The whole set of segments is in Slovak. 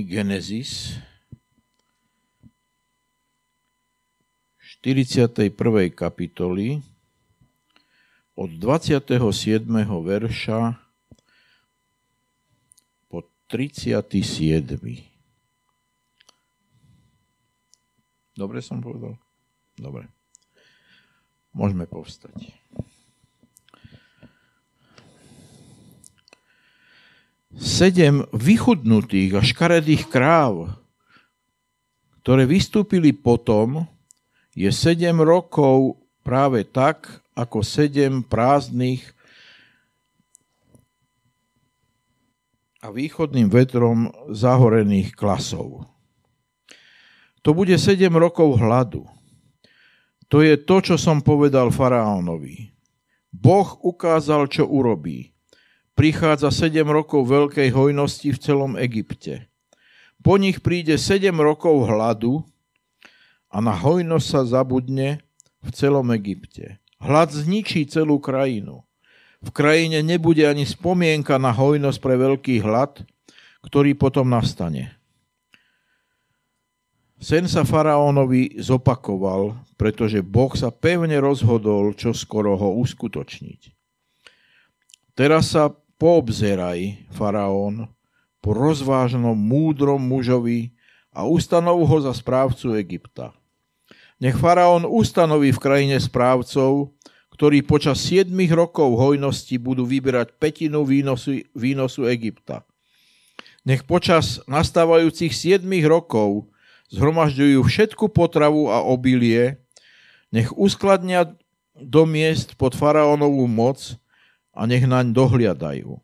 Genesis 41. kapitoly od 27. verša po 37. Dobre som povedal? Dobre. Môžeme povstať. Sedem vychudnutých a škaredých kráv, ktoré vystúpili potom, je sedem rokov práve tak, ako sedem prázdnych a východným vetrom zahorených klasov. To bude sedem rokov hladu. To je to, čo som povedal faraónovi. Boh ukázal, čo urobí prichádza 7 rokov veľkej hojnosti v celom Egypte. Po nich príde 7 rokov hladu a na hojnosť sa zabudne v celom Egypte. Hlad zničí celú krajinu. V krajine nebude ani spomienka na hojnosť pre veľký hlad, ktorý potom nastane. Sen sa faraónovi zopakoval, pretože Boh sa pevne rozhodol, čo skoro ho uskutočniť. Teraz sa poobzeraj, faraón, po rozvážnom, múdrom mužovi a ustanov ho za správcu Egypta. Nech faraón ustanoví v krajine správcov, ktorí počas 7 rokov hojnosti budú vyberať petinu výnosu, výnosu Egypta. Nech počas nastávajúcich 7 rokov zhromažďujú všetku potravu a obilie, nech uskladnia do miest pod faraónovú moc a nech naň dohliadajú.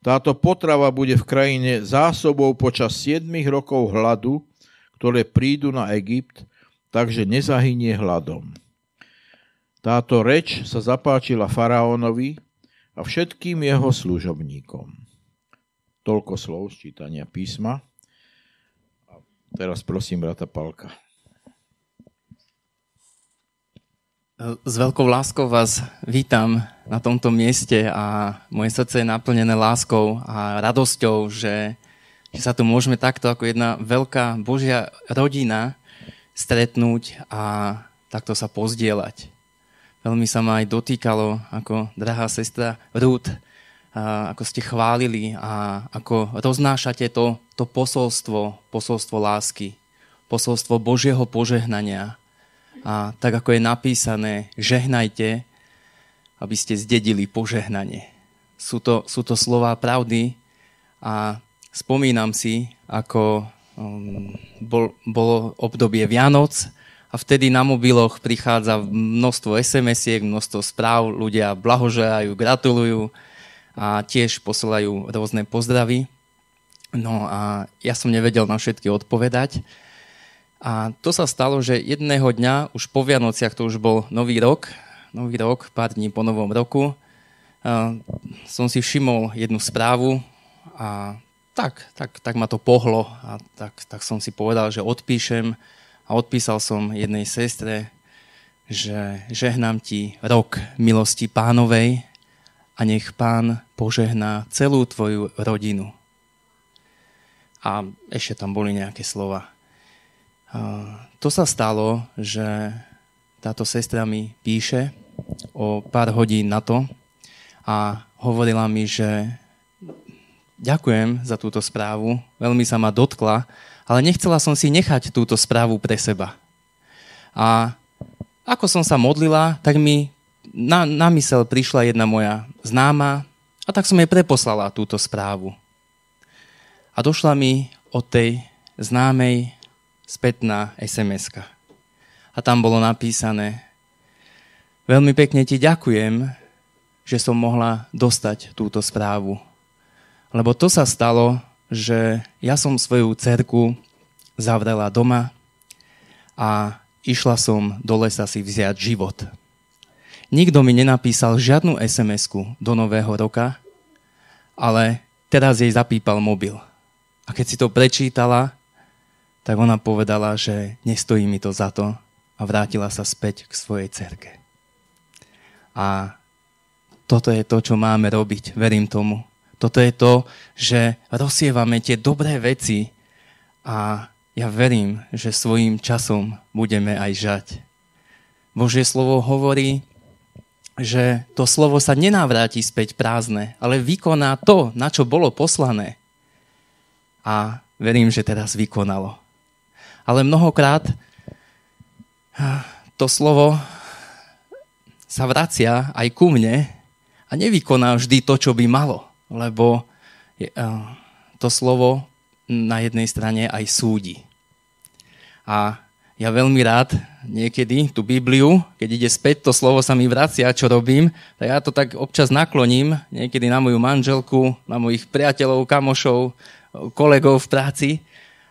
Táto potrava bude v krajine zásobou počas 7 rokov hladu, ktoré prídu na Egypt, takže nezahynie hladom. Táto reč sa zapáčila faraónovi a všetkým jeho služobníkom. Toľko slov z čítania písma. A teraz prosím brata Palka. S veľkou láskou vás vítam na tomto mieste a moje srdce je naplnené láskou a radosťou, že, že sa tu môžeme takto ako jedna veľká Božia rodina stretnúť a takto sa pozdieľať. Veľmi sa ma aj dotýkalo, ako drahá sestra Ruth, ako ste chválili a ako roznášate to, to posolstvo, posolstvo lásky, posolstvo Božieho požehnania, a tak ako je napísané, žehnajte, aby ste zdedili požehnanie. Sú to, sú to slova pravdy a spomínam si, ako um, bol, bolo obdobie Vianoc a vtedy na mobiloch prichádza množstvo SMS-iek, množstvo správ, ľudia blahoželajú, gratulujú a tiež posielajú rôzne pozdravy. No a ja som nevedel na všetky odpovedať, a to sa stalo, že jedného dňa, už po Vianociach, to už bol nový rok, nový rok, pár dní po novom roku, som si všimol jednu správu a tak, tak, tak ma to pohlo a tak, tak som si povedal, že odpíšem a odpísal som jednej sestre, že žehnám ti rok milosti pánovej a nech pán požehná celú tvoju rodinu. A ešte tam boli nejaké slova to sa stalo, že táto sestra mi píše o pár hodín na to a hovorila mi, že ďakujem za túto správu, veľmi sa ma dotkla, ale nechcela som si nechať túto správu pre seba. A ako som sa modlila, tak mi na, na mysel prišla jedna moja známa a tak som jej preposlala túto správu. A došla mi od tej známej spätná sms -ka. A tam bolo napísané, veľmi pekne ti ďakujem, že som mohla dostať túto správu. Lebo to sa stalo, že ja som svoju cerku zavrela doma a išla som do lesa si vziať život. Nikto mi nenapísal žiadnu sms do nového roka, ale teraz jej zapípal mobil. A keď si to prečítala, tak ona povedala, že nestojí mi to za to a vrátila sa späť k svojej cerke. A toto je to, čo máme robiť, verím tomu. Toto je to, že rozsievame tie dobré veci a ja verím, že svojím časom budeme aj žať. Božie slovo hovorí, že to slovo sa nenávráti späť prázdne, ale vykoná to, na čo bolo poslané. A verím, že teraz vykonalo. Ale mnohokrát to slovo sa vracia aj ku mne a nevykoná vždy to, čo by malo, lebo to slovo na jednej strane aj súdi. A ja veľmi rád niekedy tú Bibliu, keď ide späť, to slovo sa mi vracia, čo robím, tak ja to tak občas nakloním, niekedy na moju manželku, na mojich priateľov, kamošov, kolegov v práci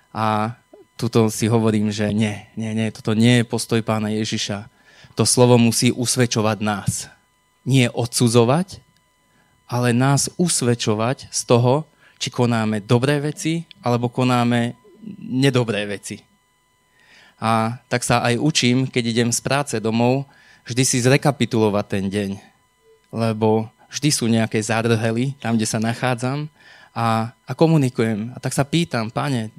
a tuto si hovorím, že nie, nie, nie, toto nie je postoj pána Ježiša. To slovo musí usvedčovať nás. Nie odsudzovať, ale nás usvedčovať z toho, či konáme dobré veci, alebo konáme nedobré veci. A tak sa aj učím, keď idem z práce domov, vždy si zrekapitulovať ten deň. Lebo vždy sú nejaké zádrhely tam, kde sa nachádzam a, a komunikujem. A tak sa pýtam, pane,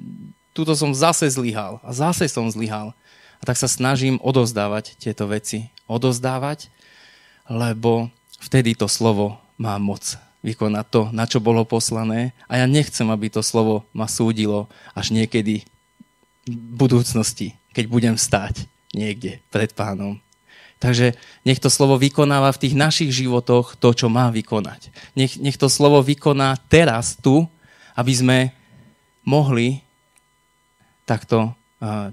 túto som zase zlyhal a zase som zlyhal. A tak sa snažím odozdávať tieto veci. Odozdávať, lebo vtedy to slovo má moc vykonať to, na čo bolo poslané. A ja nechcem, aby to slovo ma súdilo až niekedy v budúcnosti keď budem stať niekde pred pánom. Takže nech to slovo vykonáva v tých našich životoch to, čo má vykonať. Nech, nech to slovo vykoná teraz tu, aby sme mohli takto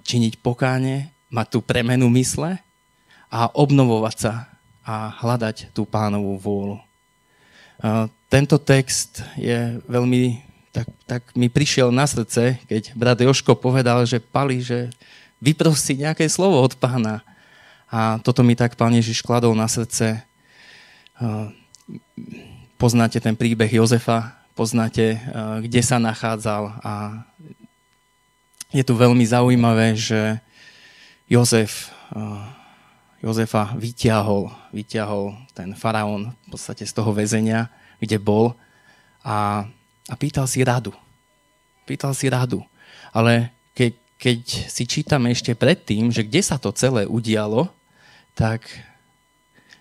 činiť pokáne, mať tú premenu mysle a obnovovať sa a hľadať tú pánovú vôľu. Tento text je veľmi, tak, tak mi prišiel na srdce, keď brat Joško povedal, že Pali, že vyprosiť nejaké slovo od pána. A toto mi tak pán Ježiš kladol na srdce. Poznáte ten príbeh Jozefa, poznáte, kde sa nachádzal a je tu veľmi zaujímavé, že Jozef, Jozefa vyťahol, vyťahol ten faraón v podstate z toho väzenia, kde bol a, a pýtal si radu. Pýtal si radu. Ale keď, keď si čítame ešte predtým, že kde sa to celé udialo, tak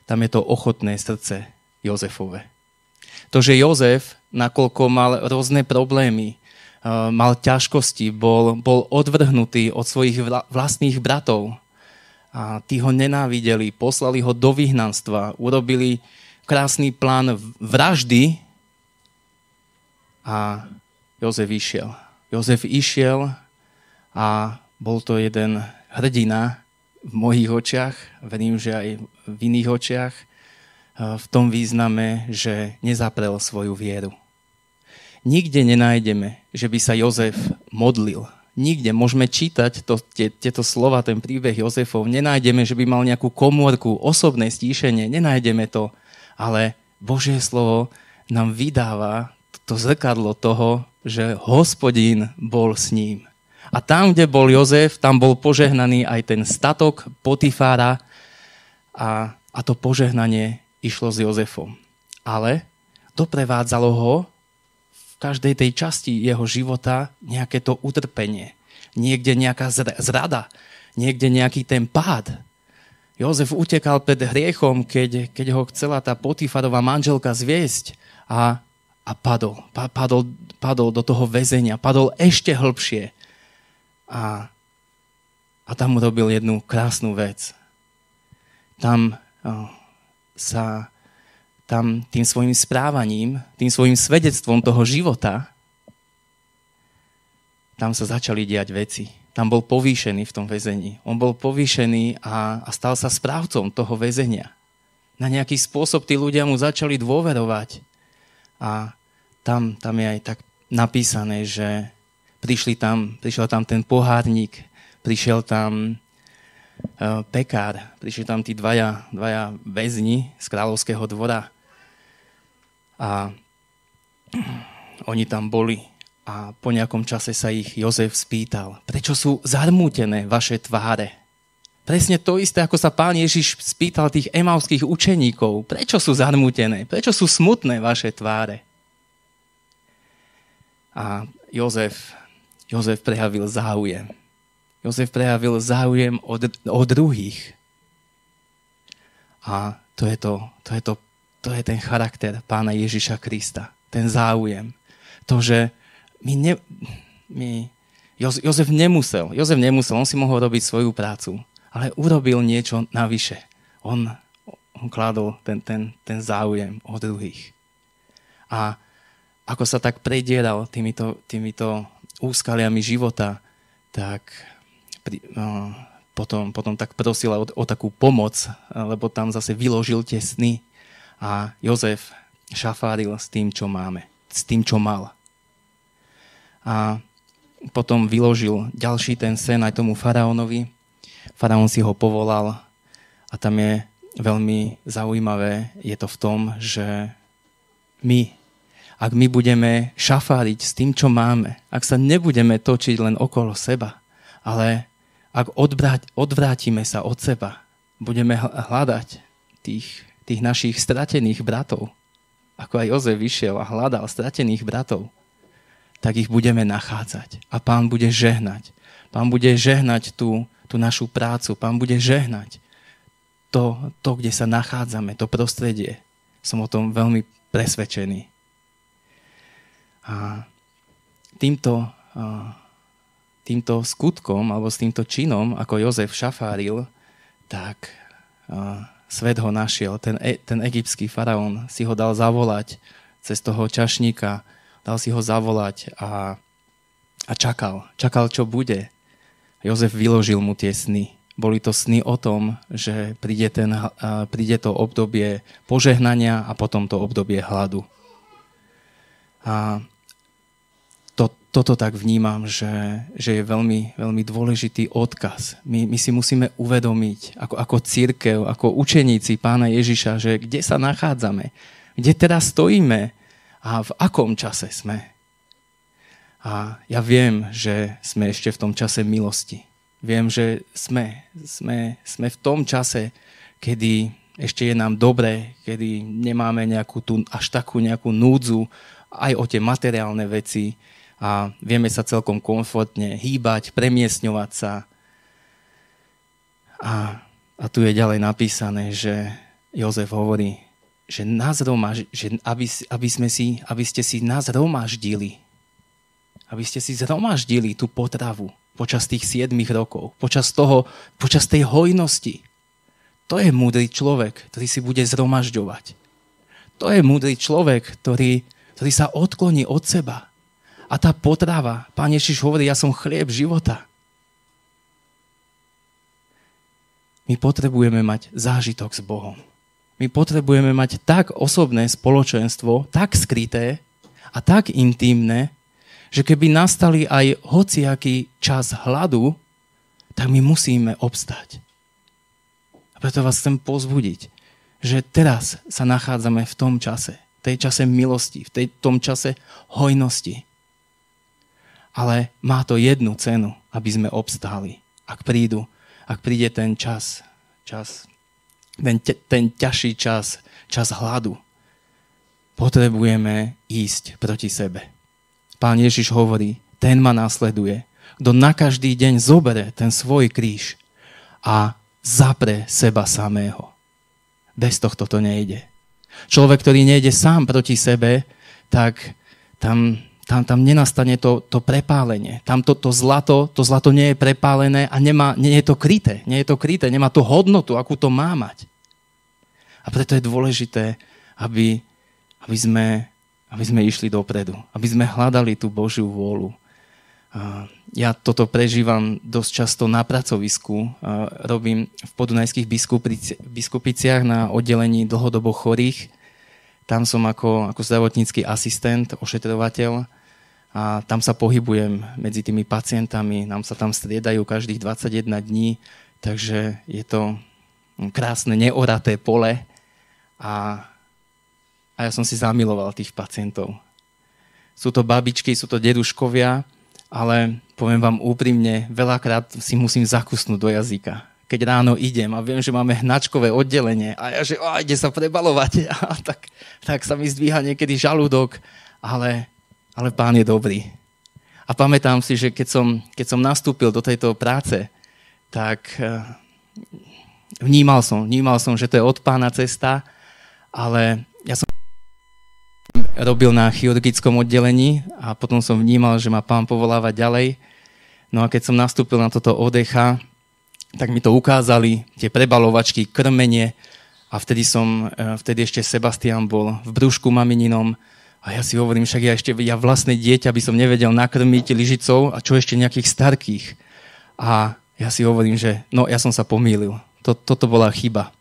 tam je to ochotné srdce Jozefove. To, že Jozef, nakoľko mal rôzne problémy, eh, mal ťažkosti, bol, bol odvrhnutý od svojich vlastných bratov a tí ho nenávideli, poslali ho do vyhnanstva, urobili krásny plán vraždy a Jozef išiel. Jozef išiel a bol to jeden hrdina v mojich očiach, verím, že aj v iných očiach, e, v tom význame, že nezaprel svoju vieru. Nikde nenájdeme, že by sa Jozef modlil. Nikde môžeme čítať to, tie, tieto slova, ten príbeh Jozefov. Nenájdeme, že by mal nejakú komórku, osobné stíšenie. Nenájdeme to. Ale Božie slovo nám vydáva to zrkadlo toho, že hospodín bol s ním. A tam, kde bol Jozef, tam bol požehnaný aj ten statok Potifára a, a to požehnanie išlo s Jozefom. Ale doprevádzalo ho každej tej časti jeho života nejaké to utrpenie. Niekde nejaká zrada, niekde nejaký ten pád. Jozef utekal pred hriechom, keď, keď ho chcela tá Potifarová manželka zviesť a, a padol, padol, padol do toho väzenia, padol ešte hlbšie a, a tam urobil jednu krásnu vec. Tam o, sa tam tým svojim správaním, tým svojim svedectvom toho života, tam sa začali diať veci. Tam bol povýšený v tom väzení. On bol povýšený a, a stal sa správcom toho väzenia. Na nejaký spôsob tí ľudia mu začali dôverovať. A tam, tam je aj tak napísané, že prišli tam, prišiel tam ten pohárnik, prišiel tam uh, pekár, prišli tam tí dvaja, dvaja väzni z kráľovského dvora a oni tam boli a po nejakom čase sa ich Jozef spýtal, prečo sú zarmútené vaše tváre? Presne to isté, ako sa pán Ježiš spýtal tých emauských učeníkov. Prečo sú zarmútené? Prečo sú smutné vaše tváre? A Jozef Jozef prejavil záujem. Jozef prejavil záujem o, o druhých. A to je, to, to, je to, to je ten charakter pána Ježiša Krista. Ten záujem. To, že my, ne, my Jozef nemusel, Jozef nemusel, on si mohol robiť svoju prácu, ale urobil niečo navyše. On, on kládol ten, ten, ten záujem o druhých. A ako sa tak predieral týmito, týmito úskaliami života, tak pri, uh, potom, potom tak prosil o, o takú pomoc, lebo tam zase vyložil tie sny a Jozef šafáril s tým, čo máme, s tým, čo mal. A potom vyložil ďalší ten sen aj tomu faraónovi. Faraón si ho povolal a tam je veľmi zaujímavé, je to v tom, že my, ak my budeme šafáriť s tým, čo máme, ak sa nebudeme točiť len okolo seba, ale ak odvrátime sa od seba, budeme hľadať tých, tých našich stratených bratov, ako aj Jozef vyšiel a hľadal stratených bratov, tak ich budeme nachádzať. A pán bude žehnať. Pán bude žehnať tú, tú našu prácu. Pán bude žehnať to, to, kde sa nachádzame, to prostredie. Som o tom veľmi presvedčený. A týmto týmto skutkom alebo s týmto činom, ako Jozef šafáril, tak svet ho našiel. Ten, e, ten egyptský faraón si ho dal zavolať cez toho čašníka, dal si ho zavolať a, a čakal. Čakal, čo bude. Jozef vyložil mu tie sny. Boli to sny o tom, že príde, ten, príde to obdobie požehnania a potom to obdobie hladu. A toto tak vnímam, že, že je veľmi, veľmi dôležitý odkaz. My, my si musíme uvedomiť ako, ako církev, ako učeníci pána Ježiša, že kde sa nachádzame, kde teraz stojíme a v akom čase sme. A ja viem, že sme ešte v tom čase milosti. Viem, že sme, sme, sme v tom čase, kedy ešte je nám dobre, kedy nemáme nejakú tú, až takú nejakú núdzu aj o tie materiálne veci, a vieme sa celkom komfortne hýbať, premiesňovať sa. A, a tu je ďalej napísané, že Jozef hovorí, že, nás romaž, že aby, aby, sme si, aby ste si nás romaždili, aby ste si zhromaždili tú potravu počas tých 7 rokov, počas, toho, počas tej hojnosti. To je múdry človek, ktorý si bude zhromažďovať. To je múdry človek, ktorý, ktorý sa odkloní od seba, a tá potrava, Pán Ježiš hovorí, ja som chlieb života. My potrebujeme mať zážitok s Bohom. My potrebujeme mať tak osobné spoločenstvo, tak skryté a tak intimné, že keby nastali aj hociaký čas hladu, tak my musíme obstať. A preto vás chcem pozbudiť, že teraz sa nachádzame v tom čase, v tej čase milosti, v tej, tom čase hojnosti ale má to jednu cenu, aby sme obstáli. Ak prídu, ak príde ten čas, čas ten, ten ťažší čas, čas hladu, potrebujeme ísť proti sebe. Pán Ježiš hovorí, ten ma následuje, kto na každý deň zobere ten svoj kríž a zapre seba samého. Bez tohto to nejde. Človek, ktorý nejde sám proti sebe, tak tam tam, tam nenastane to, to prepálenie. Tam to, to, zlato, to zlato nie je prepálené a nemá, nie je to kryté. Nie je to kryté, nemá tú hodnotu, akú to má mať. A preto je dôležité, aby, aby, sme, aby sme išli dopredu. Aby sme hľadali tú Božiu vôľu. Ja toto prežívam dosť často na pracovisku. Robím v podunajských biskupiciach na oddelení dlhodobo chorých. Tam som ako, ako zdravotnícky asistent, ošetrovateľ a tam sa pohybujem medzi tými pacientami, nám sa tam striedajú každých 21 dní, takže je to krásne neoraté pole a, a ja som si zamiloval tých pacientov. Sú to babičky, sú to deduškovia, ale poviem vám úprimne, veľakrát si musím zakusnúť do jazyka. Keď ráno idem a viem, že máme hnačkové oddelenie a ja, že oh, ide sa prebalovať, a tak, tak sa mi zdvíha niekedy žalúdok, ale ale pán je dobrý. A pamätám si, že keď som, keď som nastúpil do tejto práce, tak eh, vnímal som, vnímal som, že to je od pána cesta, ale ja som robil na chirurgickom oddelení a potom som vnímal, že ma pán povoláva ďalej. No a keď som nastúpil na toto ODH, tak mi to ukázali, tie prebalovačky, krmenie a vtedy som, eh, vtedy ešte Sebastian bol v brúšku mamininom a ja si hovorím, však ja ešte, ja vlastné dieťa by som nevedel nakrmiť lyžicou a čo ešte nejakých starkých. A ja si hovorím, že no ja som sa pomýlil. To, toto bola chyba.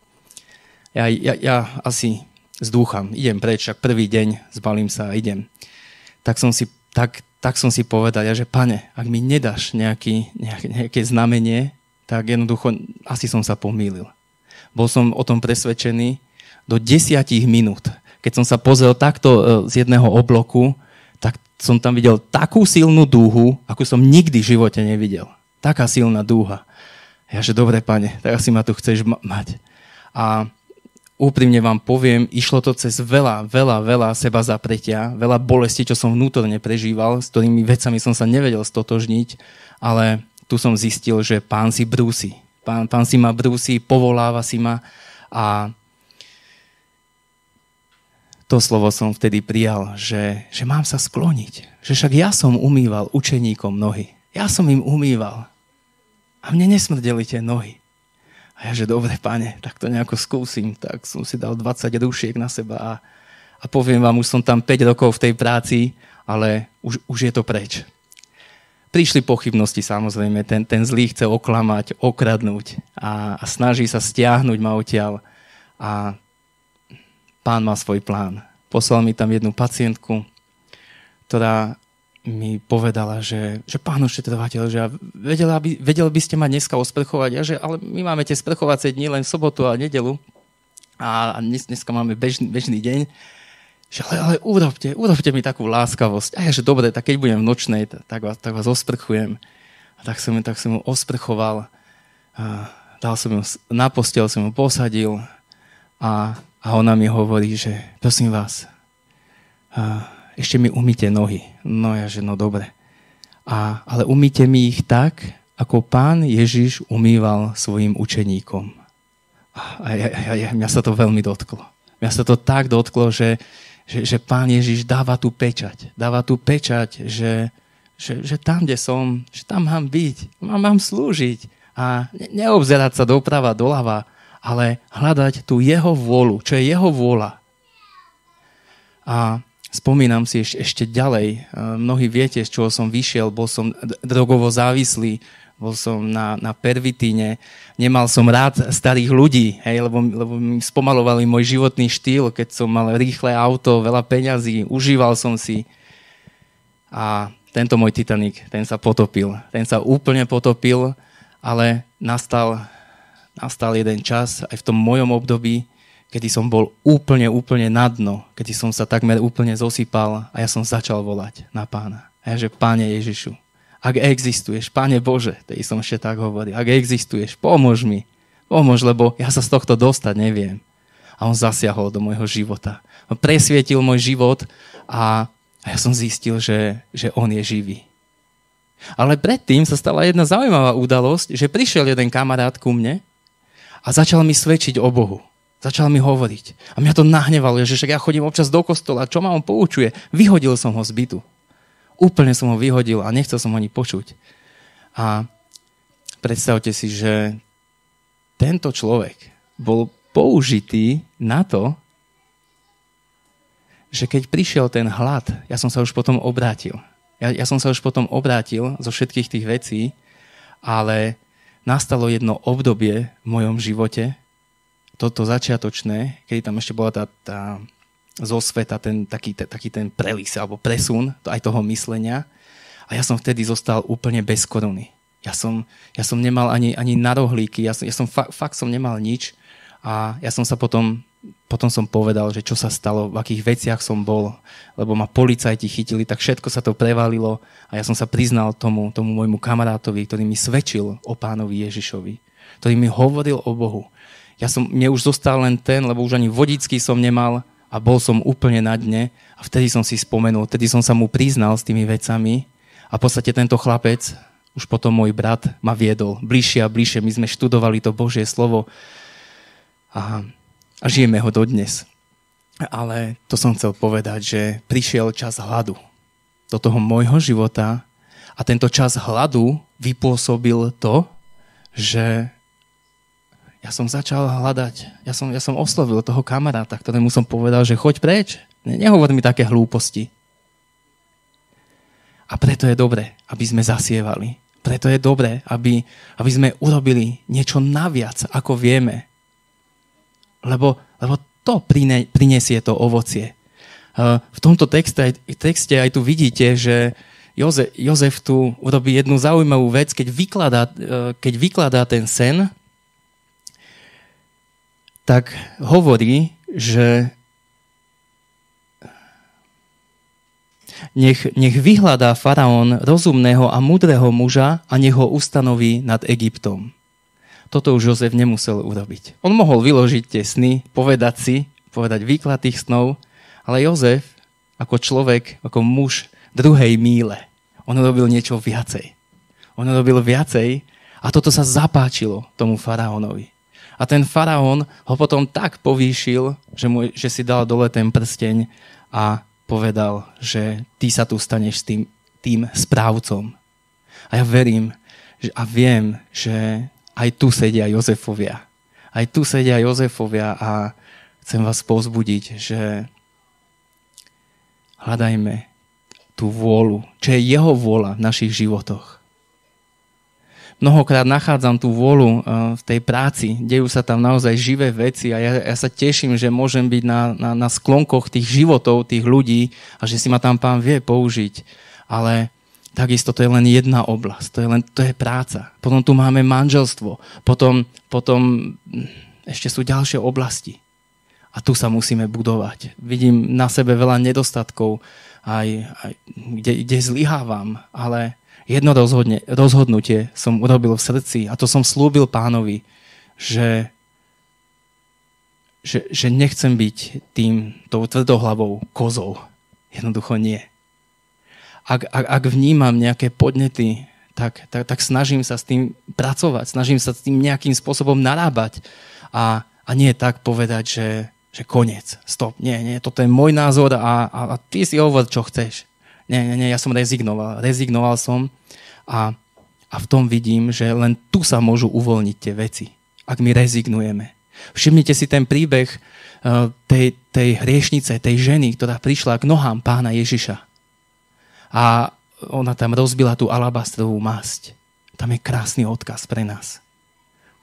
Ja, ja, ja asi zdúcham, idem preč, však prvý deň zbalím sa a idem. Tak som si, tak, tak som si povedal, ja, že pane, ak mi nedáš nejaký, nejaké, nejaké znamenie, tak jednoducho asi som sa pomýlil. Bol som o tom presvedčený do desiatich minút. Keď som sa pozrel takto e, z jedného obloku, tak som tam videl takú silnú dúhu, ako som nikdy v živote nevidel. Taká silná dúha. Ja, že dobre, pane, tak asi ma tu chceš ma- mať. A úprimne vám poviem, išlo to cez veľa, veľa, veľa seba zapretia, veľa bolesti, čo som vnútorne prežíval, s ktorými vecami som sa nevedel stotožniť, ale tu som zistil, že pán si brúsi. Pán, pán si ma brúsi, povoláva si ma a to slovo som vtedy prijal, že, že mám sa skloniť. Že však ja som umýval učeníkom nohy. Ja som im umýval. A mne nesmrdeli tie nohy. A ja, že dobre, pane, tak to nejako skúsim. Tak som si dal 20 rúšiek na seba a, a poviem vám, už som tam 5 rokov v tej práci, ale už, už je to preč. Prišli pochybnosti samozrejme, ten, ten zlý chce oklamať, okradnúť a, a snaží sa stiahnuť ma odtiaľ. A pán má svoj plán. Poslal mi tam jednu pacientku, ktorá mi povedala, že, že pán ošetrovateľ, že vedel by, vedel by ste ma dneska osprchovať, ja, že ale my máme tie sprchovacie dni len v sobotu a nedelu a dnes, dneska máme bežný, bežný deň, že ale, ale urobte, urobte mi takú láskavosť. A ja, že dobre, tak keď budem v nočnej, tak vás, tak vás osprchujem. A tak som, tak som mu osprchoval, a dal som ju na postel, som ju posadil a, a ona mi hovorí, že prosím vás, a, ešte mi umýte nohy. No ja, že no dobre. A, ale umýte mi ich tak, ako pán Ježiš umýval svojim učeníkom. A ja, ja, ja, mňa sa to veľmi dotklo. Mňa sa to tak dotklo, že, že, že pán Ježiš dáva tú pečať. Dáva tú pečať, že, že, že tam, kde som, že tam mám byť, mám, mám slúžiť. A ne, neobzerať sa doprava, doľava, ale hľadať tú jeho vôľu, čo je jeho vôľa. A Spomínam si ešte, ešte ďalej. E, mnohí viete, z čoho som vyšiel. Bol som drogovo závislý, bol som na, na pervitíne, nemal som rád starých ľudí, hej, lebo, lebo mi spomalovali môj životný štýl, keď som mal rýchle auto, veľa peňazí, užíval som si. A tento môj Titanic, ten sa potopil. Ten sa úplne potopil, ale nastal, nastal jeden čas aj v tom mojom období, kedy som bol úplne, úplne na dno, kedy som sa takmer úplne zosypal a ja som začal volať na pána. A ja, že páne Ježišu, ak existuješ, páne Bože, tej som ešte tak hovoril, ak existuješ, pomôž mi, pomôž, lebo ja sa z tohto dostať neviem. A on zasiahol do môjho života. On presvietil môj život a, a ja som zistil, že, že on je živý. Ale predtým sa stala jedna zaujímavá udalosť, že prišiel jeden kamarát ku mne a začal mi svedčiť o Bohu. Začal mi hovoriť. A mňa to nahnevalo, že však ja chodím občas do kostola, čo ma on poučuje? Vyhodil som ho z bytu. Úplne som ho vyhodil a nechcel som ho ani počuť. A predstavte si, že tento človek bol použitý na to, že keď prišiel ten hlad, ja som sa už potom obrátil. Ja, ja som sa už potom obrátil zo všetkých tých vecí, ale nastalo jedno obdobie v mojom živote, toto začiatočné, kedy tam ešte bola tá, tá zo sveta, ten, taký, taký ten prelis alebo presun aj toho myslenia. A ja som vtedy zostal úplne bez koruny. Ja som, ja som nemal ani, ani na ja som, ja som fa, fakt som nemal nič. A ja som sa potom, potom som povedal, že čo sa stalo, v akých veciach som bol, lebo ma policajti chytili, tak všetko sa to prevalilo a ja som sa priznal tomu, tomu môjmu kamarátovi, ktorý mi svedčil o pánovi Ježišovi, ktorý mi hovoril o Bohu. Ja som, mne už zostal len ten, lebo už ani vodický som nemal a bol som úplne na dne a vtedy som si spomenul, vtedy som sa mu priznal s tými vecami A v podstate tento chlapec, už potom môj brat ma viedol. Bližšie a bližšie. My sme študovali to Božie slovo. A, a žijeme ho dodnes. Ale to som chcel povedať, že prišiel čas hladu do toho môjho života a tento čas hladu vypôsobil to, že ja som začal hľadať, ja som, ja som oslovil toho kamaráta, ktorému som povedal, že choď preč, nehovor mi také hlúposti. A preto je dobre, aby sme zasievali. Preto je dobré, aby, aby sme urobili niečo naviac, ako vieme. Lebo, lebo to prinesie to ovocie. V tomto texte, texte aj tu vidíte, že Jozef, Jozef tu urobí jednu zaujímavú vec, keď vykladá, e, keď vykladá ten sen, tak hovorí, že Nech, nech vyhľadá faraón rozumného a múdreho muža a nech ho ustanoví nad Egyptom. Toto už Jozef nemusel urobiť. On mohol vyložiť tie sny, povedať si, povedať výklad tých snov, ale Jozef ako človek, ako muž druhej míle, on robil niečo viacej. On robil viacej a toto sa zapáčilo tomu faraónovi. A ten faraón ho potom tak povýšil, že, mu, že si dal dole ten prsteň a povedal, že ty sa tu staneš tým, tým správcom. A ja verím že, a viem, že aj tu sedia Jozefovia. Aj tu sedia Jozefovia a chcem vás pozbudiť, že hľadajme tú vôľu, čo je jeho vôľa v našich životoch mnohokrát nachádzam tú vôľu eh, v tej práci. Dejú sa tam naozaj živé veci a ja, ja sa teším, že môžem byť na, na, na sklonkoch tých životov, tých ľudí a že si ma tam pán vie použiť. Ale takisto to je len jedna oblasť, to je, len, to je práca. Potom tu máme manželstvo, potom, potom hm, ešte sú ďalšie oblasti. A tu sa musíme budovať. Vidím na sebe veľa nedostatkov, aj, aj kde, kde zlyhávam, ale jedno rozhodne, rozhodnutie som urobil v srdci a to som slúbil pánovi, že, že, že nechcem byť tým, tou tvrdohlavou kozou. Jednoducho nie. Ak, ak, ak vnímam nejaké podnety, tak, tak, tak snažím sa s tým pracovať, snažím sa s tým nejakým spôsobom narábať a, a nie tak povedať, že, že koniec, stop, nie, nie, toto je môj názor a, a, a ty si hovor, čo chceš. Nie, nie, nie, ja som rezignoval. Rezignoval som a, a v tom vidím, že len tu sa môžu uvoľniť tie veci, ak my rezignujeme. Všimnite si ten príbeh e, tej, tej hriešnice, tej ženy, ktorá prišla k nohám pána Ježiša. A ona tam rozbila tú alabastrovú masť. Tam je krásny odkaz pre nás.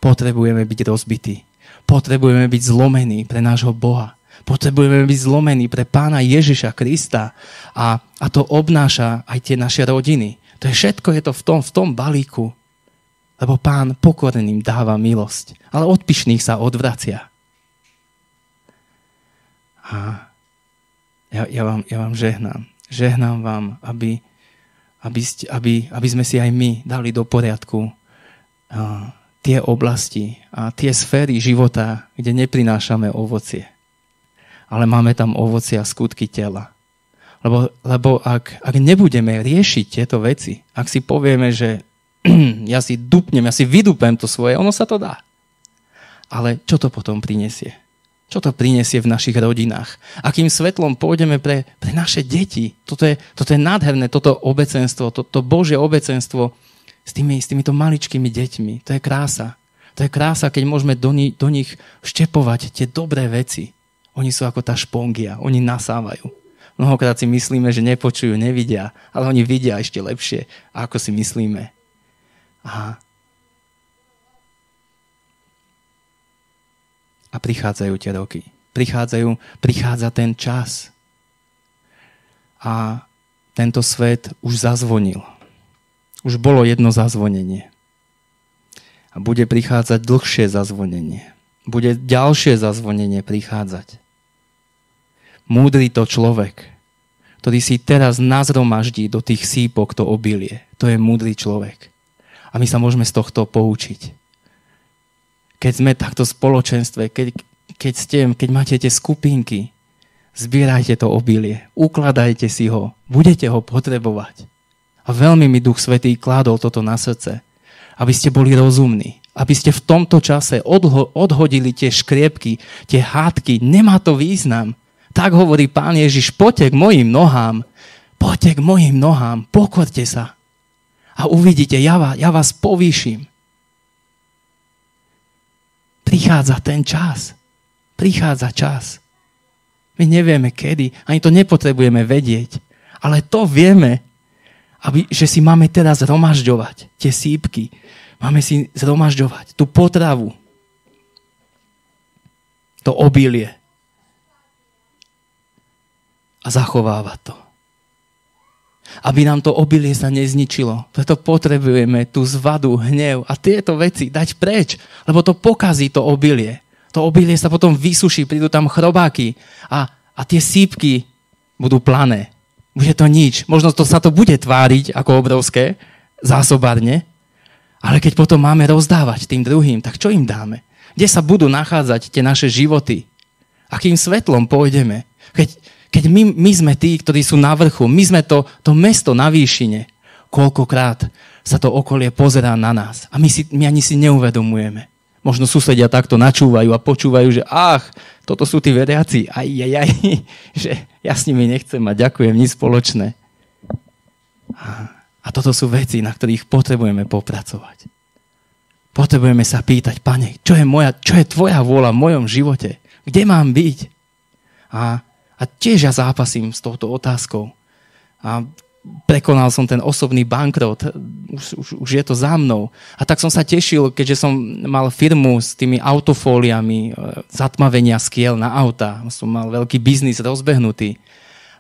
Potrebujeme byť rozbití. Potrebujeme byť zlomení pre nášho Boha. Potrebujeme byť zlomení pre pána Ježiša Krista a, a to obnáša aj tie naše rodiny. To je všetko, je to v tom, v tom balíku. Lebo pán pokoreným dáva milosť, ale od pyšných sa odvracia. A ja, ja, vám, ja vám žehnám. Žehnám vám, aby, aby, ste, aby, aby sme si aj my dali do poriadku a, tie oblasti a tie sféry života, kde neprinášame ovocie ale máme tam ovocia a skutky tela. Lebo, lebo ak, ak nebudeme riešiť tieto veci, ak si povieme, že ja si dupnem, ja si vydupem to svoje, ono sa to dá. Ale čo to potom prinesie? Čo to prinesie v našich rodinách? Akým svetlom pôjdeme pre, pre naše deti? Toto je, toto je nádherné, toto obecenstvo, to, to Božie obecenstvo s, tými, s týmito maličkými deťmi. To je krása. To je krása, keď môžeme do, ni, do nich vštepovať tie dobré veci. Oni sú ako tá špongia, oni nasávajú. Mnohokrát si myslíme, že nepočujú, nevidia, ale oni vidia ešte lepšie, ako si myslíme. Aha. A prichádzajú tie roky. Prichádzajú, prichádza ten čas. A tento svet už zazvonil. Už bolo jedno zazvonenie. A bude prichádzať dlhšie zazvonenie. Bude ďalšie zazvonenie prichádzať. Múdry to človek, ktorý si teraz nazromaždí do tých sípok to obilie. To je múdry človek. A my sa môžeme z tohto poučiť. Keď sme takto v spoločenstve, keď, keď, ste, keď máte tie skupinky, zbierajte to obilie, ukladajte si ho, budete ho potrebovať. A veľmi mi Duch Svetý kládol toto na srdce. Aby ste boli rozumní. Aby ste v tomto čase odho- odhodili tie škriepky, tie hádky. Nemá to význam. Tak hovorí Pán Ježiš, poďte k mojim nohám. Poďte k mojim nohám, pokorte sa. A uvidíte, ja vás, ja vás povýšim. Prichádza ten čas. Prichádza čas. My nevieme kedy, ani to nepotrebujeme vedieť. Ale to vieme, aby, že si máme teraz zhromažďovať tie sípky. Máme si zhromažďovať tú potravu. To obilie. A zachovávať to. Aby nám to obilie sa nezničilo. Preto potrebujeme tú zvadu, hnev a tieto veci dať preč, lebo to pokazí to obilie. To obilie sa potom vysuší, prídu tam chrobáky a, a tie sípky budú plané. Bude to nič. Možno to sa to bude tváriť ako obrovské, zásobárne, ale keď potom máme rozdávať tým druhým, tak čo im dáme? Kde sa budú nachádzať tie naše životy? Akým svetlom pôjdeme? Keď, keď my, my sme tí, ktorí sú na vrchu, my sme to, to mesto na výšine, koľkokrát sa to okolie pozerá na nás a my, si, my ani si neuvedomujeme. Možno susedia takto načúvajú a počúvajú, že ach, toto sú tí veriaci, aj, aj, aj, že ja s nimi nechcem mať, ďakujem, nič spoločné. A, toto sú veci, na ktorých potrebujeme popracovať. Potrebujeme sa pýtať, pane, čo je, moja, čo je tvoja vôľa v mojom živote? Kde mám byť? A, a tiež ja zápasím s touto otázkou. A prekonal som ten osobný bankrot, už, už, už je to za mnou. A tak som sa tešil, keďže som mal firmu s tými autofóliami, e, zatmavenia skiel na auta. Som mal veľký biznis rozbehnutý.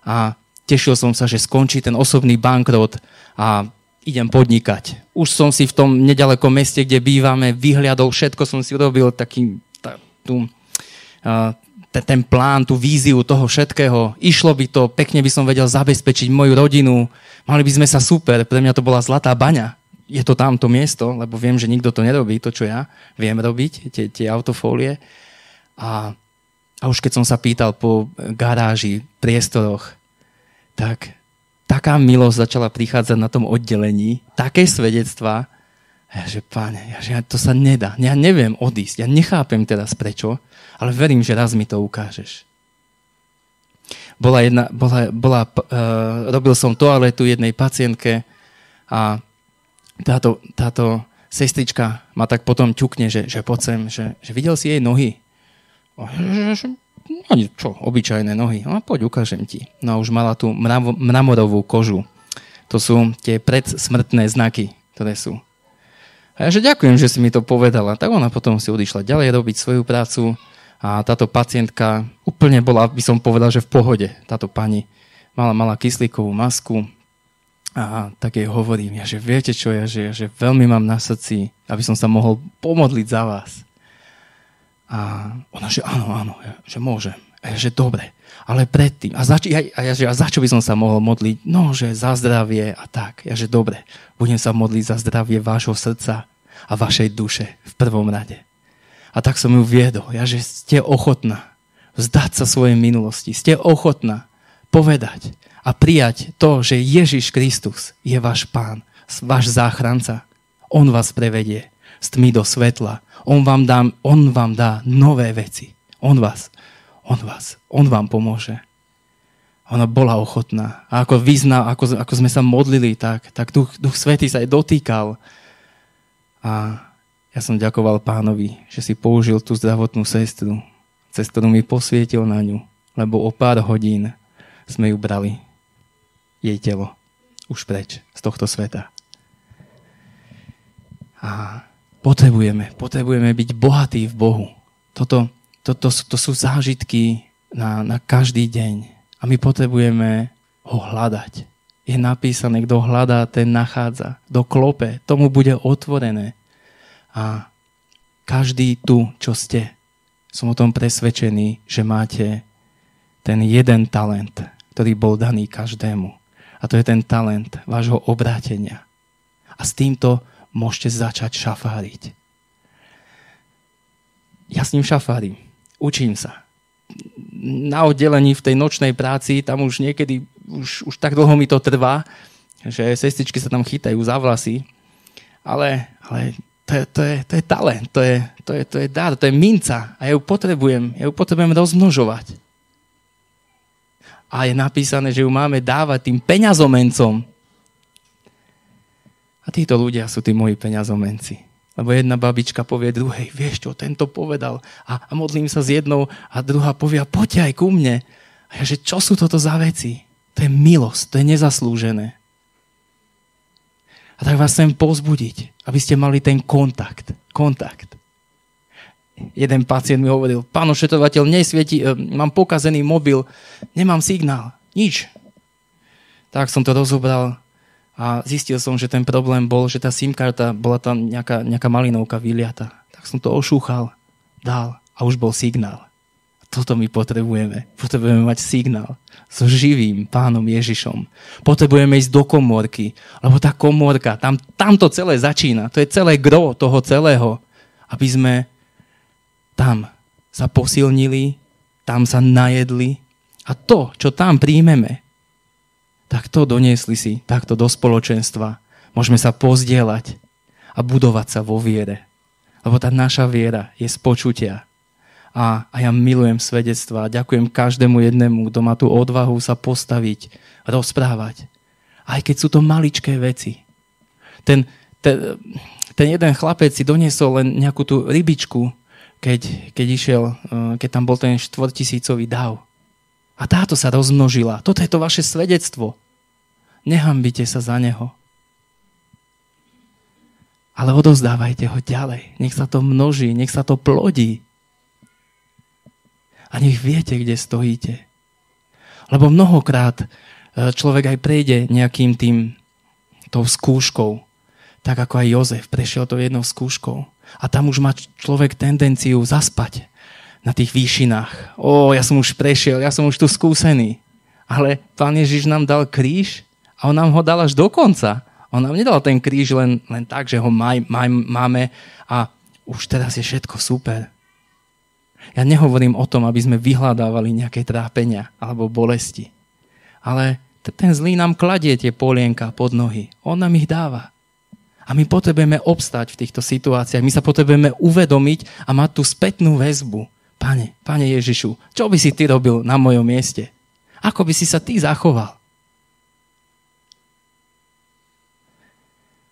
A tešil som sa, že skončí ten osobný bankrot a idem podnikať. Už som si v tom nedalekom meste, kde bývame, vyhliadol všetko, som si urobil taký, tá, tú, uh, ten plán, tú víziu toho všetkého. Išlo by to, pekne by som vedel zabezpečiť moju rodinu, mali by sme sa super, pre mňa to bola zlatá baňa. Je to tamto miesto, lebo viem, že nikto to nerobí, to, čo ja viem robiť, tie, tie autofólie. A, a už keď som sa pýtal po garáži, priestoroch, tak taká milosť začala prichádzať na tom oddelení, také svedectvá, ja, že páne, že to sa nedá. Ja neviem odísť. Ja nechápem teraz prečo, ale verím, že raz mi to ukážeš. Bola jedna, bola, bola, uh, robil som toaletu jednej pacientke a táto, táto sestrička ma tak potom ťukne, že, že poď sem, že, že videl si jej nohy. A, čo, obyčajné nohy. No poď, ukážem ti. No a už mala tú mrav, mramorovú kožu. To sú tie predsmrtné znaky, ktoré sú a ja že ďakujem, že si mi to povedala. Tak ona potom si odišla ďalej robiť svoju prácu a táto pacientka úplne bola, by som povedal, že v pohode. Táto pani mala, mala kyslíkovú masku a tak jej hovorím, ja, že viete čo, ja, že, ja, že veľmi mám na srdci, aby som sa mohol pomodliť za vás. A ona, že áno, áno, ja, že môžem. A ja, že dobre, ale predtým. A, zač- ja, a, ja, že, a za čo by som sa mohol modliť? No, že za zdravie a tak. Ja, že dobre, budem sa modliť za zdravie vášho srdca a vašej duše v prvom rade. A tak som ju viedol. Ja, že ste ochotná vzdať sa svojej minulosti. Ste ochotná povedať a prijať to, že Ježiš Kristus je váš pán, váš záchranca. On vás prevedie z tmy do svetla. On vám dá, on vám dá nové veci. On vás on vás, on vám pomôže. Ona bola ochotná. A ako vyzna, ako, ako sme sa modlili, tak, tak Duch, Duch Svetý sa aj dotýkal. A ja som ďakoval pánovi, že si použil tú zdravotnú sestru, cez ktorú mi posvietil na ňu, lebo o pár hodín sme ju brali, jej telo, už preč z tohto sveta. A potrebujeme, potrebujeme byť bohatí v Bohu. Toto, to, to, sú zážitky na, na každý deň. A my potrebujeme ho hľadať. Je napísané, kto hľadá, ten nachádza. Kto klope, tomu bude otvorené. A každý tu, čo ste, som o tom presvedčený, že máte ten jeden talent, ktorý bol daný každému. A to je ten talent vášho obrátenia. A s týmto môžete začať šafáriť. Ja s ním šafárim učím sa. Na oddelení v tej nočnej práci, tam už niekedy, už, už tak dlho mi to trvá, že sestričky sa tam chytajú za vlasy, ale, ale to, je, to, je, to je talent, to je, to, je, to je dar, to je minca a ja ju potrebujem, ja ju potrebujem rozmnožovať. A je napísané, že ju máme dávať tým peňazomencom. A títo ľudia sú tí moji peňazomenci. Lebo jedna babička povie druhej, vieš čo, tento povedal. A, a modlím sa s jednou a druhá povie, poďte aj ku mne. A ja, že čo sú toto za veci? To je milosť, to je nezaslúžené. Tak vás chcem pozbudiť, aby ste mali ten kontakt. Kontakt. Jeden pacient mi hovoril, pán ošetrovateľ, nesvieti, e, mám pokazený mobil, nemám signál, nič. Tak som to rozobral a zistil som, že ten problém bol, že tá SIM karta bola tam nejaká, nejaká malinovka vyliata. Tak som to ošúchal, dal a už bol signál. Toto my potrebujeme. Potrebujeme mať signál so živým pánom Ježišom. Potrebujeme ísť do komórky, lebo tá komórka, tam, tam to celé začína. To je celé gro toho celého. Aby sme tam sa posilnili, tam sa najedli a to, čo tam príjmeme, tak to doniesli si takto do spoločenstva. Môžeme sa pozdieľať a budovať sa vo viere. Lebo tá naša viera je z počutia. A, a ja milujem svedectva. Ďakujem každému jednému, kto má tú odvahu sa postaviť, rozprávať. Aj keď sú to maličké veci. Ten, ten, ten jeden chlapec si doniesol len nejakú tú rybičku, keď, keď išiel, eh, keď tam bol ten štvortisícový dav. A táto sa rozmnožila. Toto je to vaše svedectvo. Nehambite sa za neho. Ale odozdávajte ho ďalej. Nech sa to množí, nech sa to plodí. A nech viete, kde stojíte. Lebo mnohokrát e, človek aj prejde nejakým tým tou skúškou, tak ako aj Jozef prešiel to jednou skúškou. A tam už má človek tendenciu zaspať na tých výšinách. Ó, ja som už prešiel, ja som už tu skúsený. Ale pán Ježiš nám dal kríž a on nám ho dal až do konca. On nám nedal ten kríž len, len tak, že ho maj, maj, máme a už teraz je všetko super. Ja nehovorím o tom, aby sme vyhľadávali nejaké trápenia alebo bolesti. Ale ten zlý nám kladie tie polienka pod nohy. On nám ich dáva. A my potrebujeme obstať v týchto situáciách. My sa potrebujeme uvedomiť a mať tú spätnú väzbu. Pane, pane Ježišu, čo by si ty robil na mojom mieste? Ako by si sa ty zachoval?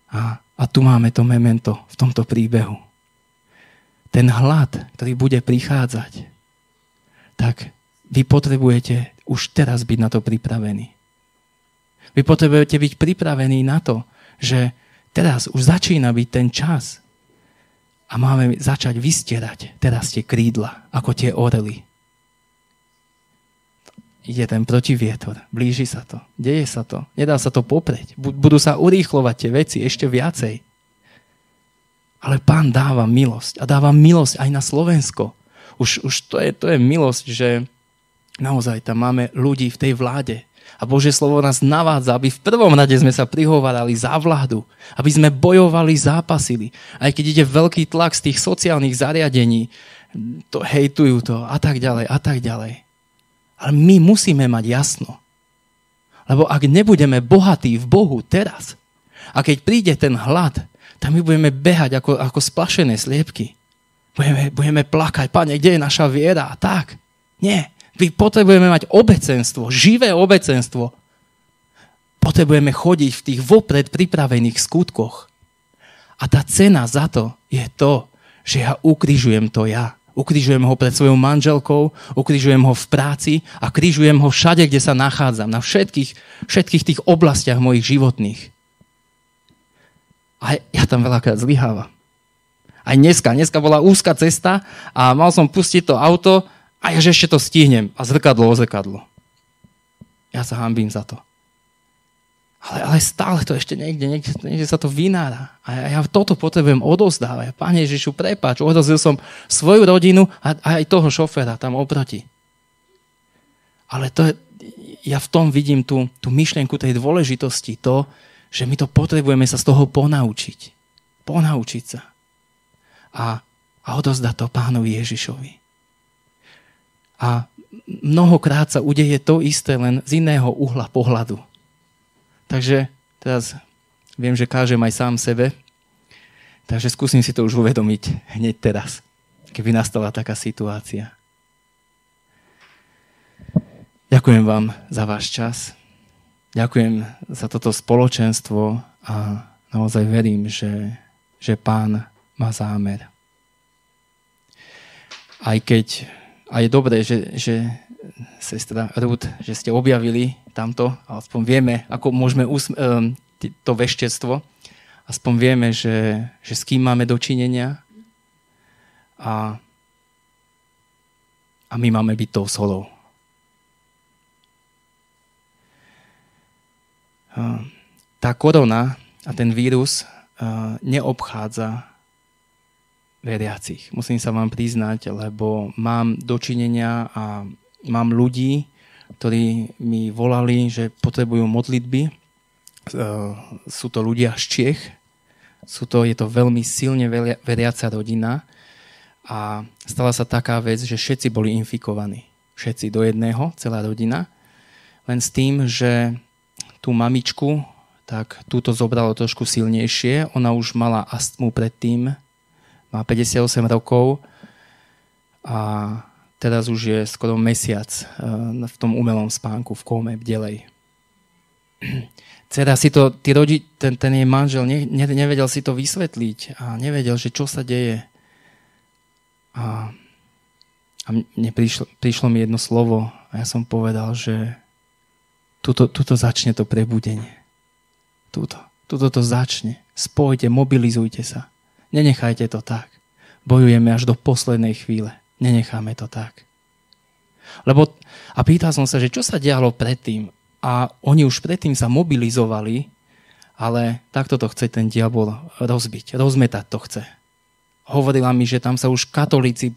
A, a tu máme to memento v tomto príbehu. Ten hlad, ktorý bude prichádzať, tak vy potrebujete už teraz byť na to pripravení. Vy potrebujete byť pripravení na to, že teraz už začína byť ten čas a máme začať vystierať teraz tie krídla, ako tie orely ide ten protivietor, blíži sa to, deje sa to, nedá sa to popreť. Budú sa urýchlovať tie veci ešte viacej. Ale pán dáva milosť a dáva milosť aj na Slovensko. Už, už to, je, to je milosť, že naozaj tam máme ľudí v tej vláde. A Bože slovo nás navádza, aby v prvom rade sme sa prihovárali za vládu, aby sme bojovali, zápasili. Aj keď ide veľký tlak z tých sociálnych zariadení, to hejtujú to a tak ďalej a tak ďalej. Ale my musíme mať jasno. Lebo ak nebudeme bohatí v Bohu teraz, a keď príde ten hlad, tak my budeme behať ako, ako splašené sliepky. Budeme, budeme plakať, pane, kde je naša viera? Tak. Nie. My potrebujeme mať obecenstvo, živé obecenstvo. Potrebujeme chodiť v tých vopred pripravených skutkoch. A tá cena za to je to, že ja ukrižujem to ja. Ukrižujem ho pred svojou manželkou, ukrižujem ho v práci a križujem ho všade, kde sa nachádzam, na všetkých, všetkých tých oblastiach mojich životných. A tam veľakrát zlyhávam. Aj dneska. Dneska bola úzka cesta a mal som pustiť to auto a ja že ešte to stihnem. A zrkadlo o zrkadlo. Ja sa hambím za to. Ale, ale stále to ešte niekde, niekde, niekde sa to vynára. A ja, ja toto potrebujem odozdávať. Pane Ježišu, prepáč, ohrozil som svoju rodinu a, a aj toho šoféra tam oproti. Ale to je, ja v tom vidím tú, tú myšlienku tej dôležitosti, to, že my to potrebujeme sa z toho ponaučiť. Ponaučiť sa. A, a odozdať to pánovi Ježišovi. A mnohokrát sa udeje to isté, len z iného uhla pohľadu. Takže, teraz viem, že kážem aj sám sebe, takže skúsim si to už uvedomiť hneď teraz, keby nastala taká situácia. Ďakujem vám za váš čas. Ďakujem za toto spoločenstvo a naozaj verím, že, že pán má zámer. Aj keď a je dobré, že, že sestra Ruth, že ste objavili tamto, aspoň vieme, ako môžeme usm- um, to veštectvo, aspoň vieme, že, že s kým máme dočinenia a, a my máme byť tou solou. Tá korona a ten vírus neobchádza veriacich. Musím sa vám priznať, lebo mám dočinenia a mám ľudí, ktorí mi volali, že potrebujú modlitby. E, sú to ľudia z Čiech. Sú to, je to veľmi silne veriaca rodina. A stala sa taká vec, že všetci boli infikovaní. Všetci do jedného, celá rodina. Len s tým, že tú mamičku, tak túto zobralo trošku silnejšie. Ona už mala astmu predtým, má 58 rokov a teraz už je skoro mesiac eh, v tom umelom spánku, v kóme, bdelej. Cera si to, ty rodi, ten, ten jej manžel ne, ne, nevedel si to vysvetliť a nevedel, že čo sa deje. A, a mne prišlo, prišlo mi jedno slovo a ja som povedal, že tuto, tuto začne to prebudenie. Tuto, tuto to začne. Spojte, mobilizujte sa. Nenechajte to tak. Bojujeme až do poslednej chvíle. Nenecháme to tak. Lebo, a pýtal som sa, že čo sa dialo predtým. A oni už predtým sa mobilizovali, ale takto to chce ten diabol rozbiť, rozmetať to chce. Hovorila mi, že tam sa už katolíci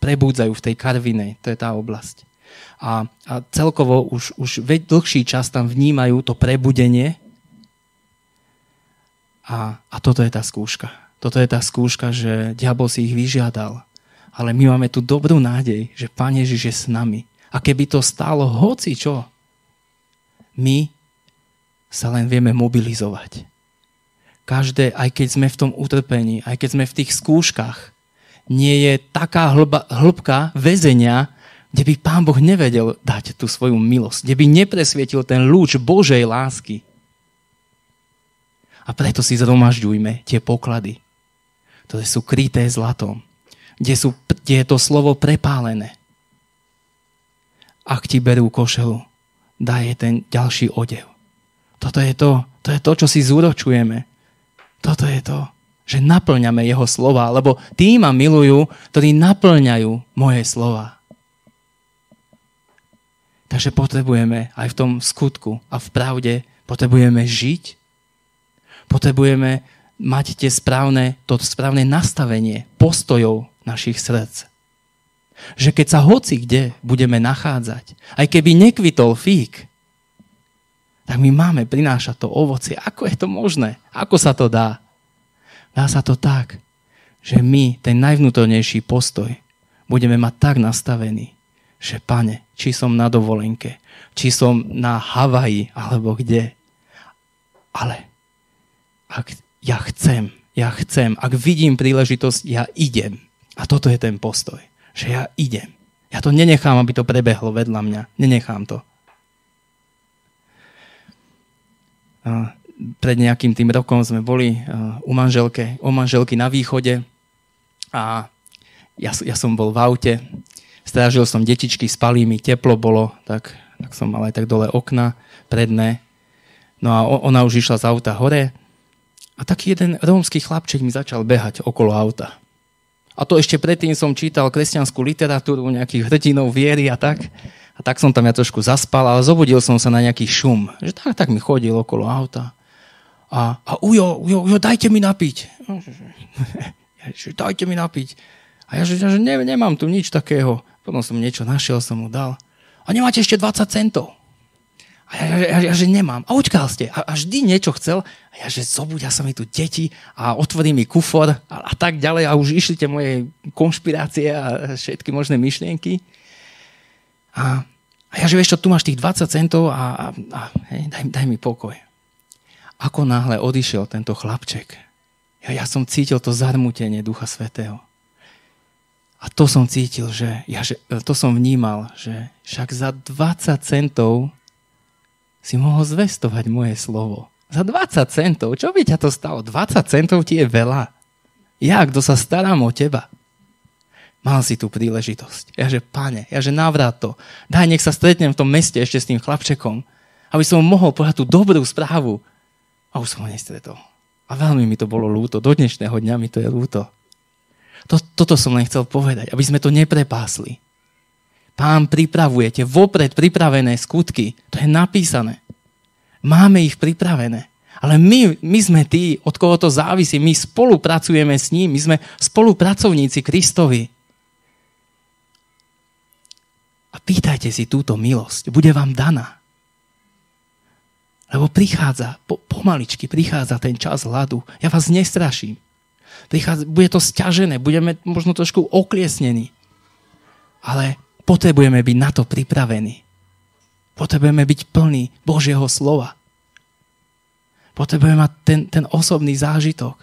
prebúdzajú v tej Karvinej, to je tá oblasť. A, a celkovo už, už dlhší čas tam vnímajú to prebudenie a, a toto je tá skúška. Toto je tá skúška, že diabol si ich vyžiadal. Ale my máme tu dobrú nádej, že Pán Ježiš je s nami. A keby to stálo hoci čo, my sa len vieme mobilizovať. Každé, aj keď sme v tom utrpení, aj keď sme v tých skúškach, nie je taká hlba, hĺbka väzenia, kde by Pán Boh nevedel dať tú svoju milosť, kde by nepresvietil ten lúč Božej lásky. A preto si zhromažďujme tie poklady ktoré sú kryté zlatom, kde, sú, kde je to slovo prepálené. Ak ti berú košelu, daj ten ďalší odev. Toto je to, to je to, čo si zúročujeme. Toto je to, že naplňame jeho slova, lebo tí ma milujú, ktorí naplňajú moje slova. Takže potrebujeme aj v tom skutku a v pravde potrebujeme žiť, potrebujeme mať tie správne, to správne nastavenie postojov našich srdc. Že keď sa hoci kde budeme nachádzať, aj keby nekvitol fík, tak my máme prinášať to ovocie. Ako je to možné? Ako sa to dá? Dá sa to tak, že my ten najvnútornejší postoj budeme mať tak nastavený, že pane, či som na dovolenke, či som na Havaji, alebo kde. Ale ak ja chcem, ja chcem, ak vidím príležitosť, ja idem. A toto je ten postoj, že ja idem. Ja to nenechám, aby to prebehlo vedľa mňa. Nenechám to. A pred nejakým tým rokom sme boli u manželke, u manželky na východe a ja, ja som bol v aute, strážil som detičky, spali mi, teplo bolo, tak, tak som mal aj tak dole okna predné. No a ona už išla z auta hore a taký jeden rómsky chlapček mi začal behať okolo auta. A to ešte predtým som čítal kresťanskú literatúru, nejakých hrdinov viery a tak. A tak som tam ja trošku zaspal, ale zobudil som sa na nejaký šum. Že tak, tak mi chodil okolo auta. A, a ujo, ujo, ujo, dajte mi napiť. dajte mi napiť. A ja, že, že ne, nemám tu nič takého. Potom som niečo našiel, som mu dal. A nemáte ešte 20 centov. A ja, ja, ja že nemám. A uťkal ste. A, a vždy niečo chcel. A ja, že zobudia sa mi tu deti a otvorí mi kufor a, a tak ďalej. A už išli tie moje konšpirácie a všetky možné myšlienky. A, a ja, že vieš čo, tu máš tých 20 centov a, a, a hej, daj, daj mi pokoj. ako náhle odišiel tento chlapček, ja, ja som cítil to zarmutenie Ducha Svetého. A to som cítil, že, ja, že to som vnímal, že však za 20 centov si mohol zvestovať moje slovo. Za 20 centov? Čo by ťa to stalo? 20 centov ti je veľa. Ja, kto sa starám o teba. Mal si tú príležitosť. Ja, že pane, ja, že navrát to. Daj, nech sa stretnem v tom meste ešte s tým chlapčekom, aby som mohol povedať tú dobrú správu. A už som ho nestretol. A veľmi mi to bolo lúto. Do dnešného dňa mi to je lúto. To, toto som len chcel povedať, aby sme to neprepásli. Pán pripravuje tie vopred pripravené skutky. To je napísané. Máme ich pripravené. Ale my, my sme tí, od koho to závisí. My spolupracujeme s ním. My sme spolupracovníci Kristovi. A pýtajte si túto milosť. Bude vám daná. Lebo prichádza, po, pomaličky prichádza ten čas hladu. Ja vás nestraším. Prichádza, bude to stiažené, budeme možno trošku okliesnení. Ale potrebujeme byť na to pripravení. Potrebujeme byť plní Božieho slova. Potrebujeme mať ten, ten osobný zážitok.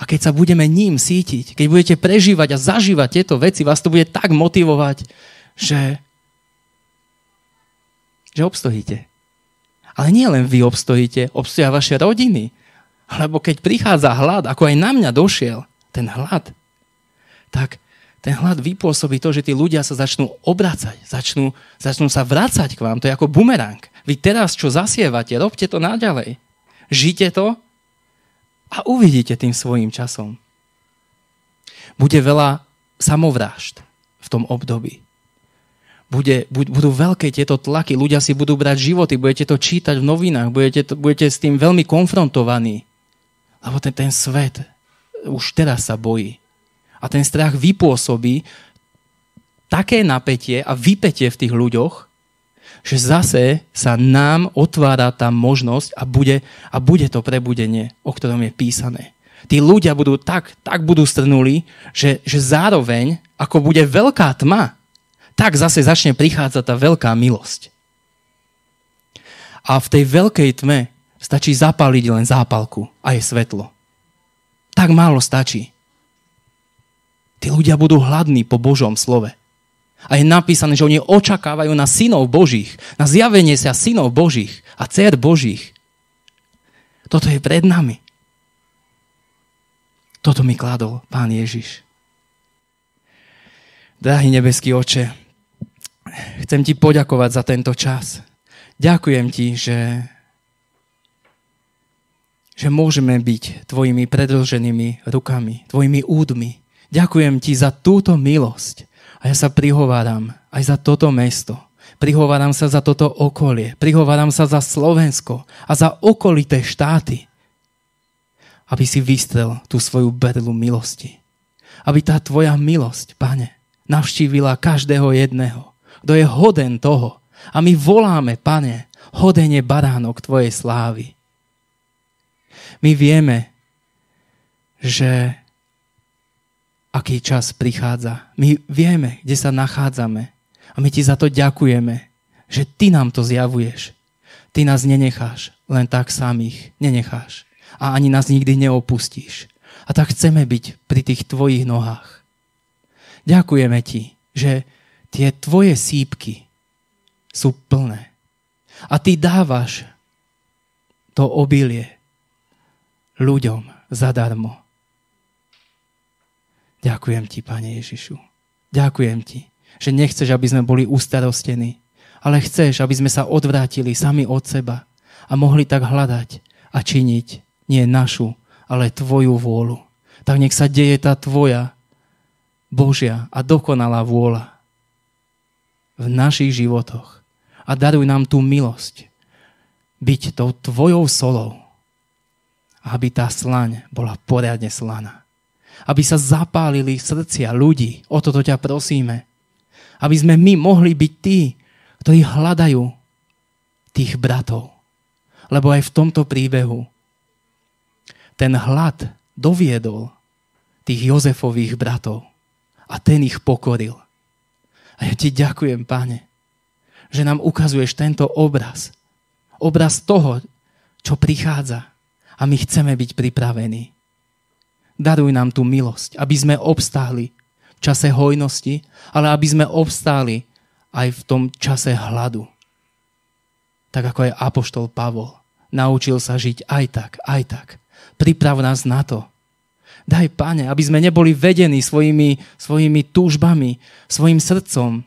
A keď sa budeme ním sítiť, keď budete prežívať a zažívať tieto veci, vás to bude tak motivovať, že, že obstojíte. Ale nie len vy obstojíte, obstoja vaše rodiny. Lebo keď prichádza hlad, ako aj na mňa došiel, ten hlad, tak ten hlad vypôsobí to, že tí ľudia sa začnú obracať, začnú, začnú sa vrácať k vám. To je ako bumerang. Vy teraz, čo zasievate, robte to naďalej. Žite to a uvidíte tým svojim časom. Bude veľa samovrážd v tom období. Bude, budú veľké tieto tlaky, ľudia si budú brať životy, budete to čítať v novinách, budete, to, budete s tým veľmi konfrontovaní. Lebo ten, ten svet už teraz sa bojí. A ten strach vypôsobí také napätie a vypetie v tých ľuďoch, že zase sa nám otvára tá možnosť a bude, a bude to prebudenie, o ktorom je písané. Tí ľudia budú tak, tak budú strnuli, že, že zároveň, ako bude veľká tma, tak zase začne prichádzať tá veľká milosť. A v tej veľkej tme stačí zapáliť len zápalku a je svetlo. Tak málo stačí. Tí ľudia budú hladní po Božom slove. A je napísané, že oni očakávajú na synov Božích, na zjavenie sa synov Božích a dcer Božích. Toto je pred nami. Toto mi kladol Pán Ježiš. Drahý nebeský oče, chcem ti poďakovať za tento čas. Ďakujem ti, že, že môžeme byť tvojimi predlženými rukami, tvojimi údmi. Ďakujem ti za túto milosť, a ja sa prihováram aj za toto mesto. Prihováram sa za toto okolie. Prihováram sa za Slovensko a za okolité štáty. Aby si vystrel tú svoju berlu milosti. Aby tá tvoja milosť, pane, navštívila každého jedného, kto je hoden toho. A my voláme, pane, hodenie baránok tvojej slávy. My vieme, že aký čas prichádza. My vieme, kde sa nachádzame. A my ti za to ďakujeme, že ty nám to zjavuješ. Ty nás nenecháš len tak samých. Nenecháš. A ani nás nikdy neopustíš. A tak chceme byť pri tých tvojich nohách. Ďakujeme ti, že tie tvoje sípky sú plné. A ty dávaš to obilie ľuďom zadarmo. Ďakujem ti, Pane Ježišu. Ďakujem ti, že nechceš, aby sme boli ustarostení, ale chceš, aby sme sa odvrátili sami od seba a mohli tak hľadať a činiť nie našu, ale tvoju vôľu. Tak nech sa deje tá tvoja Božia a dokonalá vôľa v našich životoch. A daruj nám tú milosť byť tou tvojou solou, aby tá slaň bola poriadne slaná aby sa zapálili srdcia ľudí. O toto ťa prosíme. Aby sme my mohli byť tí, ktorí hľadajú tých bratov. Lebo aj v tomto príbehu ten hlad doviedol tých Jozefových bratov a ten ich pokoril. A ja ti ďakujem, páne, že nám ukazuješ tento obraz. Obraz toho, čo prichádza. A my chceme byť pripravení. Daruj nám tú milosť, aby sme obstáli v čase hojnosti, ale aby sme obstáli aj v tom čase hladu. Tak ako aj Apoštol Pavol naučil sa žiť aj tak, aj tak. Priprav nás na to. Daj, Pane, aby sme neboli vedení svojimi, svojimi túžbami, svojim srdcom,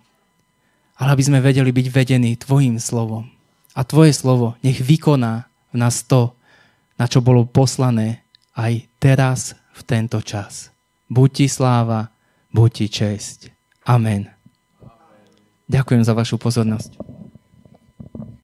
ale aby sme vedeli byť vedení Tvojim slovom. A Tvoje slovo nech vykoná v nás to, na čo bolo poslané aj teraz v tento čas. Buď ti sláva, buď ti česť. Amen. Ďakujem za vašu pozornosť.